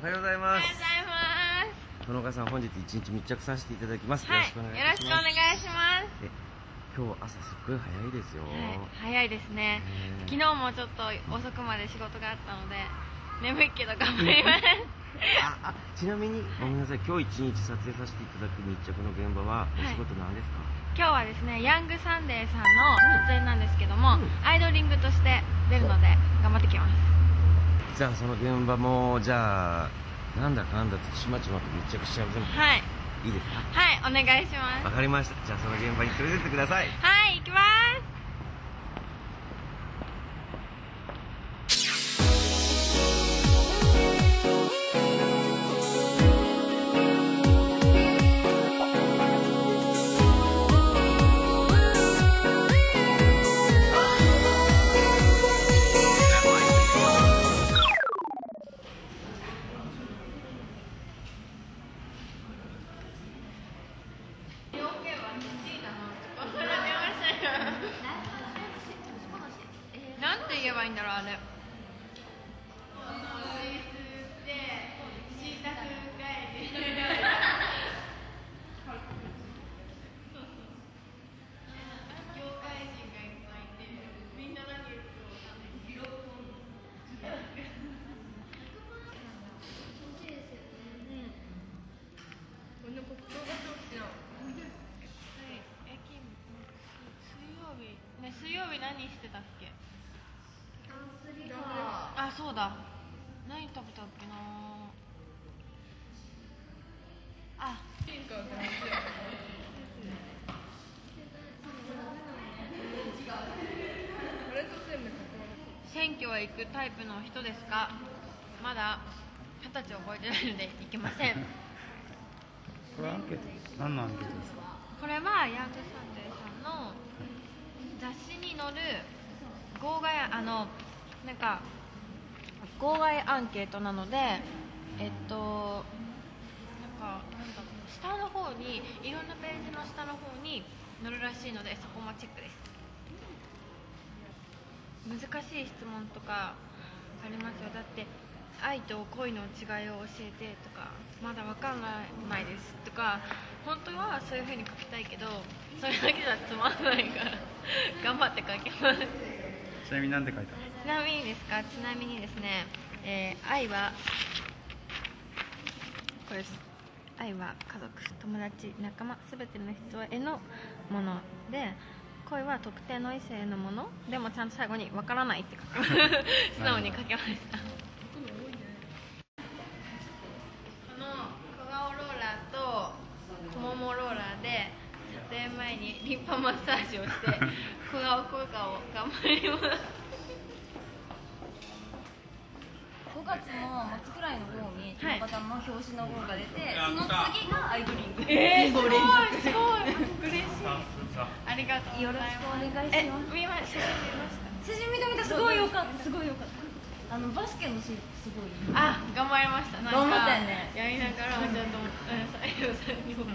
おはようございます。おはようございます。園岡さん本日一日密着させていただきます、はい、よろしくお願いよろしくお願いします。え今日朝すっごい早いですよ、はい、早いですね。ね昨日もちょっと遅くまで仕事があったので眠いけど頑張ります。ああちなみにごめんなさい。今日一日撮影させていただく密着の現場はお仕事なんですか、今日はですねヤングサンデーさんの撮影なんですけども、うん。アイドリングとして出るので頑張ってきますじゃあその現場もじゃあなんだかんだとちまちまと密着しちゃう全部。はい。いいですか？はいお願いします。わかりました。じゃあその現場に連れてってください。はい何してたっけ？あそうだ。何食べたっけな？あ。ピンクは選挙は行くタイプの人ですか？まだ二十歳を超えてないので行けません。これアンケート。何のアンケートですか？これはヤングさん。の雑誌に載る号外あのなんか号外アンケートなのでえっとなんかなんだろう下の方にいろんなページの下の方に載るらしいのでそこもチェックです。難しい質問とかありますよ。だって愛と恋の違いを教えてとかまだわかんないです。とか本当はそういう風に書きたいけどそれだけじゃつまんないから 頑張って書きます。ちなみに何て書いてあるちなみにですか？ちなみにですね、えー愛はこれです。愛は家族友達仲間全ての人へのもので恋は特定の異性へのものでもちゃんと最後にわからないって書く 素直に書きましたにリンパマッサージをして小顔効果を頑張ります。5月の末くらいの号にはい七夕の表紙の号が出て、その次がアイドリング。えー、すごいすごい。嬉しい。ありがとうよろしくお願いえします。見ま写真見ました？続写真見た見たすごいよかったすごいよかったあのバスケのシーンすごいあ頑張りました。なんか頑張ったよね。やりながらちょっとうん西洋さんにもも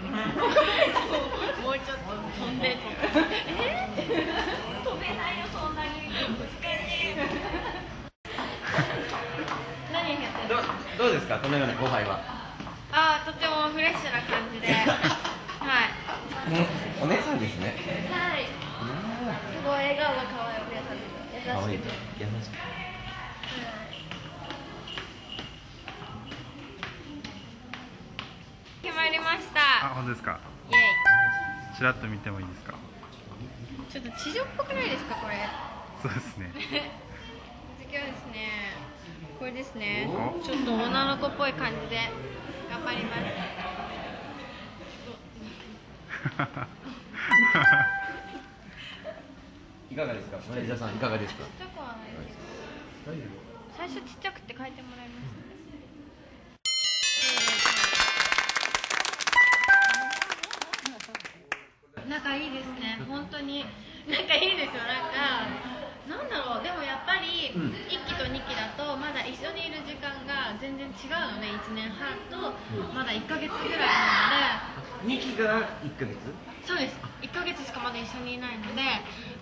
うちょっと飛んでってえ 飛べないよそんなに。難しい何やってんの？どうどうですかこのような後輩はあーとてもフレッシュな感じで。はい。ねお姉さんですね。はい。すごい笑顔が可愛いお姉さんです。可愛い。優しくて。優しくですか？イエちらっと見てもいいですか？イちょっと地上っぽくないですかこれ？そうですね。次はですねこれですねおちょっと女の子っぽい感じで頑張ります。いかがですか？マネージャーさんいかがですか？ちっちゃくはないです最初ちっちゃくて書いてもらいましたね本当に仲いいですよ。なんかなんだろう。でもやっぱりうん。1期と2期だとまだ一緒にいる時間が全然違うので1年半とまだ1ヶ月ぐらいなので。2期が1ヶ月？そうです。1ヶ月しかまだ一緒にいないので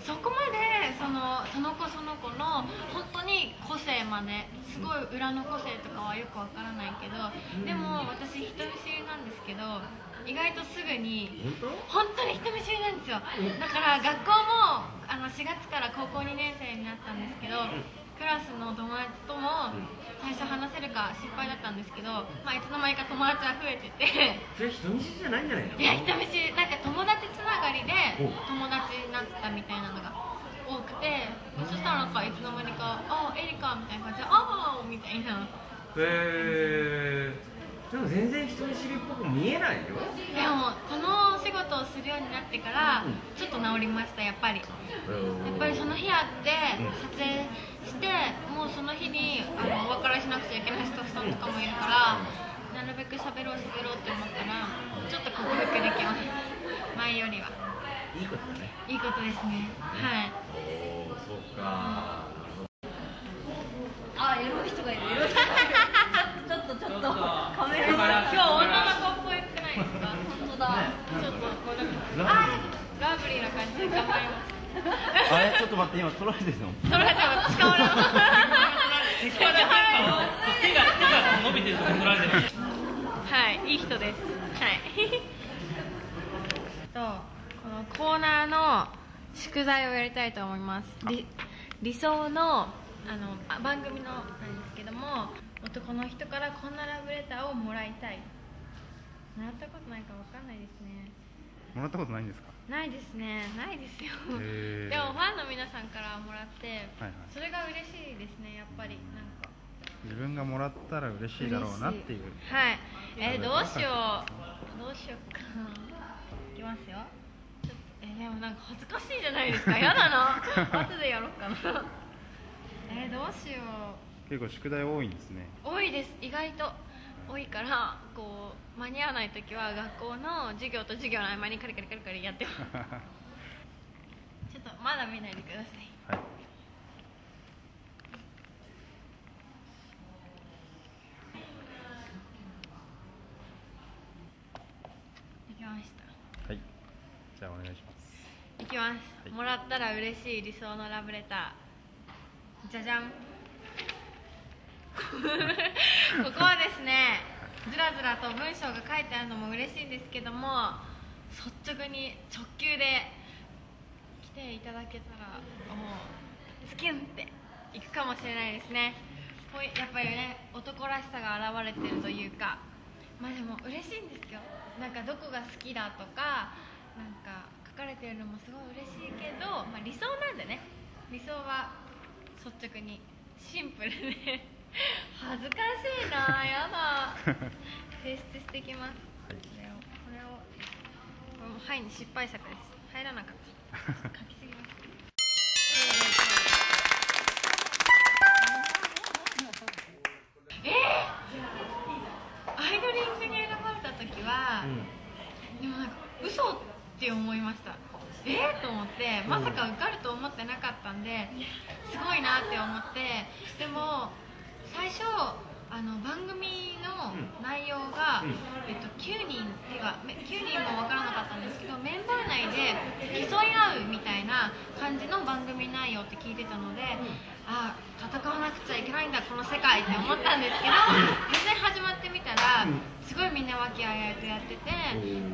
そこまでそのその子その子の本当に個性生まですごい裏の個性とかはよくわからないけどでも私人見知りなんですけど意外とすぐに本当？本当に人見知りなんですよ。だから学校もあの4月から高校2年生になったんですけどクラスの友達とも最初話せるか心配だったんですけど、まあ、いつの間にか友達は増えてて。それ人見知りじゃないんじゃないの？いや人見知り。なんか友達つながりでお友達になったみたいなのが多くて。そしたらなんかいつの間にか「あエリカ」みたいな感じで「ああ」みたいな。へえでも全然人見知りっぽく見えないよ。でもこのお仕事をするようになってからうん。ちょっと治りましたやっぱり。やっぱりその日あって撮影してもうその日にあのお別れしなくちゃいけないスタッフさんとかもいるからなるべく喋ろう喋ろうって思ったらちょっと克服できます 前よりは。いいことだね。いいことですね。はい。おおそっか。あエロい人がいるエロい人がいるちょっとちょっとカメラ今マン日女の子っぽいくないですか本当だちょっとこうなんかあラブリーな感じで頑張りますあれ？ちょっと待って今撮られてるの？それはじゃあ捕まるの捕まる手が手が伸びてるとこ取られてるはい、い。い。人です。はい。と、このコーナーの宿題をやりたい。と思い。ます。理想のあの番組のなんですけども、男の人からこんなラブレターをもらい。たい。もらったことない。かわかんない。ですね。もらったことない。んですかないですね、ないですよ。でもファンの皆さんからもらって、はいはい。それが嬉しいですね、やっぱりなんか。自分がもらったら嬉しいだろうなっていう。はい。えー、どうしよう。どうしようか。ないきますよ。ちょっとえーでもなんか恥ずかしいじゃないですか。やだな。後でやろうかな。えー、どうしよ結構宿題多いんですね。う多いです。意外と多いからこう間に合わない時は学校の授業と授業の合間にカリカリカリカリやってます。ちょっとまだ見ないでください。はい。できました。はい。じゃあお願いします。いきます、はい。もらったら嬉しい理想のラブレター。じゃじゃん ここはですねずらずらと文章が書いてあるのも嬉しいんですけども率直に直球で来ていただけたらもうズキュンっていくかもしれないですね。やっぱりね男らしさが現れてるというかまあでも嬉しいんですよ。なんかどこが好きだとかなんか書かれてるのもすごい嬉しいけど、まあ、理想なんでね。理想は率直にシンプルで恥ずかしいなやだ。提出してきます、これをこれをこれもはいに失敗作です。入らなかった。書きすぎましたえー、アイドリングに選ばれた時は、でもなんか嘘って思いました。えー、と思ってまさか受かると思ってなかったんですごいなって思ってあの番組の内容が、えっと、9人てかめ9人も分からなかったんですけどメンバー内で競い合うみたいな感じの番組内容って聞いてたので、あ戦わなくちゃいけないんだこの世界って思ったんですけど全然始まってみたらすごいみんな和気あいあいとやってて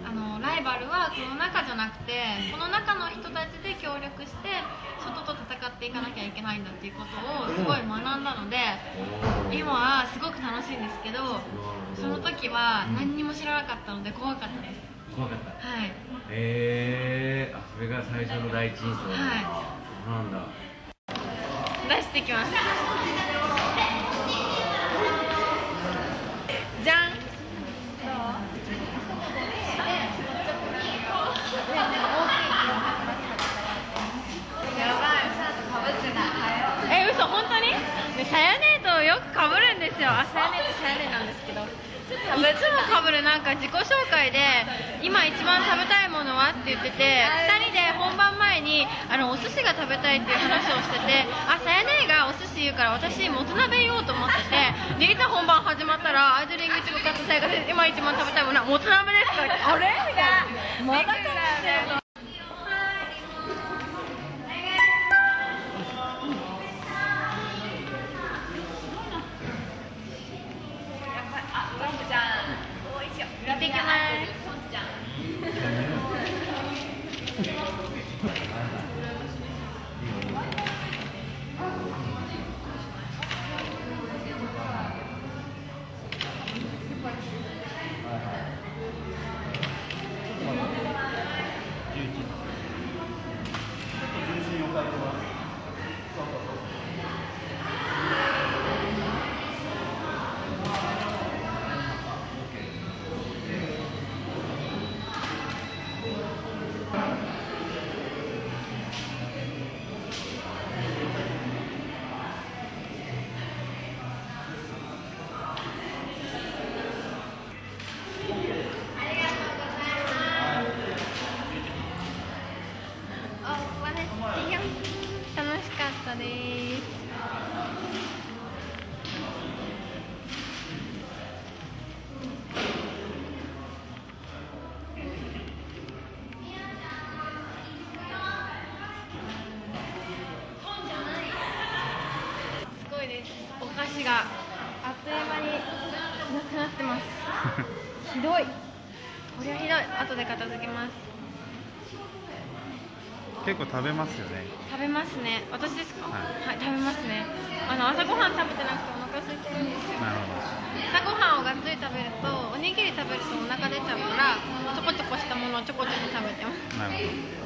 あのライバルはこの中じゃなくてこの中の人たちで協力して外と戦っていかなきゃいけないんだっていうことをすごい学んだので今はすごく楽しいんですけどその時は何にも知らなかったので怖かったです怖かった。はい。えー、あそれが最初の第一印象。はそうなんだ。出してきます。じゃん。え嘘本当に？でさやねとよくかぶるんですよ。あさやねってさやねなんですけどいつもかぶるなんか自己紹介で今一番食べたいものはって言ってて2人で本番前にあのお寿司が食べたいっていう話をしててあさやねがお寿司言うから私もつ鍋言おうと思っててでいざ本番始まったらアイドリングいちごカットサイが今一番食べたいものはもつ鍋ですからあれみたいなまたかって子があっという間になくなってます。ひどい。これはひどい。後で片付けます。結構食べますよね。食べますね。私ですか？ははい、食べますね。あの朝ごはん食べてなくてお腹空いてるんですよ。なるほ朝ごはんをがっつり食べるとおにぎり食べるとお腹出ちゃうからちょこちょこしたものをちょこちょこ食べてます。どなるほい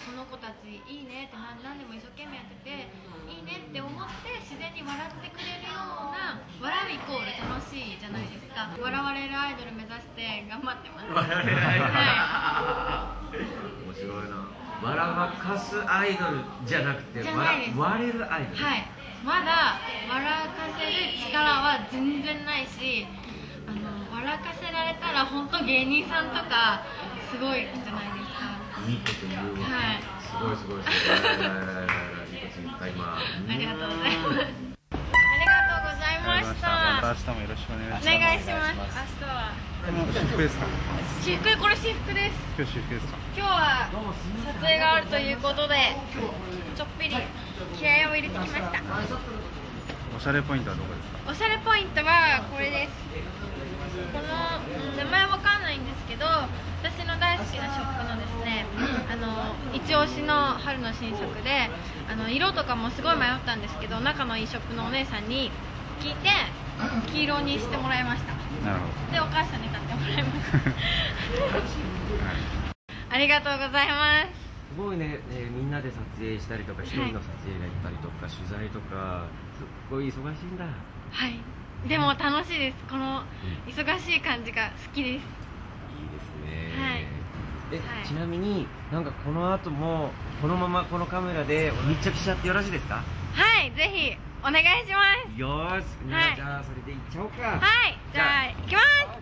があの子たちいいねって何何でも一生懸命やってていいねって思って自然に笑ってくれるような笑うイコール楽しいじゃないですか。笑われるアイドル目指して頑張ってます。笑われるアイドル。は面白いな。笑わかすアイドルじゃなくてじゃないです。れるアイドル。はい、まだ笑かせる力は全然ないしあの笑かせられたら本当芸人さんとかすごいんじゃないですかいいこと言うわ、はいすごいすごいすごいいいこと言った今ありがとうございますありがとうございましたまた明日もよろしくお願いしますお願いします明日は私服ですか私服これ私服です今日私服ですか今日は撮影があるということでちょっぴり気合を入れてきましたおしゃれポイントはどこです。かおしゃれポイントはこれですこの名前わかんないんですけど私の大好きなの一押しの春の新作であの色とかもすごい迷ったんですけど仲のいいショップのお姉さんに聞いて黄色にしてもらいました。なるほでお母さんに買ってもらいました。ど、はい。ありがとうございます。すごいね、えーみんなで撮影したりとか一人の撮影が行ったりとか、取材とかすっごい忙しいんだ。はい。でも楽しいです。この忙しい感じが好きです。いいですね。はいえ、はい。ちなみになんかこの後もこのままこのカメラで密着しちゃってよろしいですか？はいぜひお願いします。よーし、はい。じゃあそれでいっちゃおうか。はいじゃあ。行きます